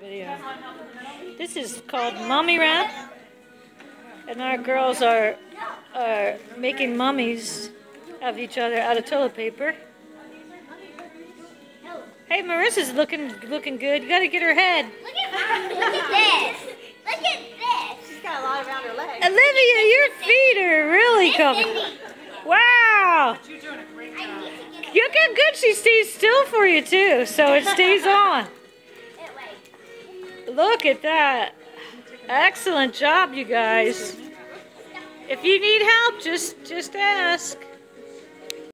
video. This is called Mummy Wrap. And our girls are are making mummies of each other out of toilet paper. Hey, Marissa's looking looking good. You gotta get her head. Look at. Look at this. Look at this. She's got a lot around her legs. Olivia, your feet are really coming. Wow! You're doing a great job. need to Look how good she stays still for you too, so it stays on. Look at that. Excellent job, you guys. If you need help, just just ask.